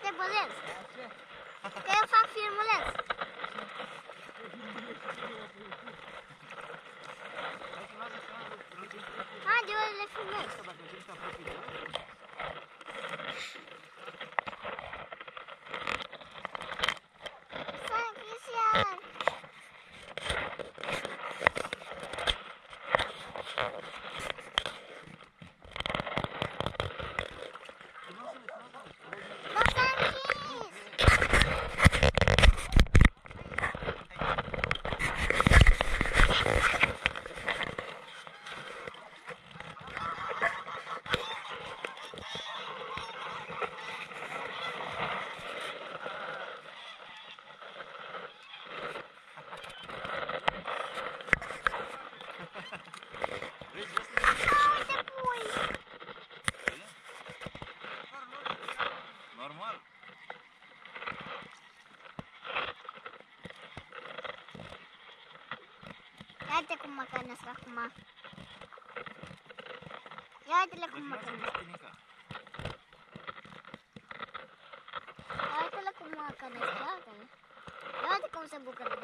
de polêmica? Eu faço firmulência. Uite cum mă cănesc acum. Ia uite-le cum mă cănesc. Ia uite-le cum mă cănesc. Ia uite-le. Ia uite cum se bucură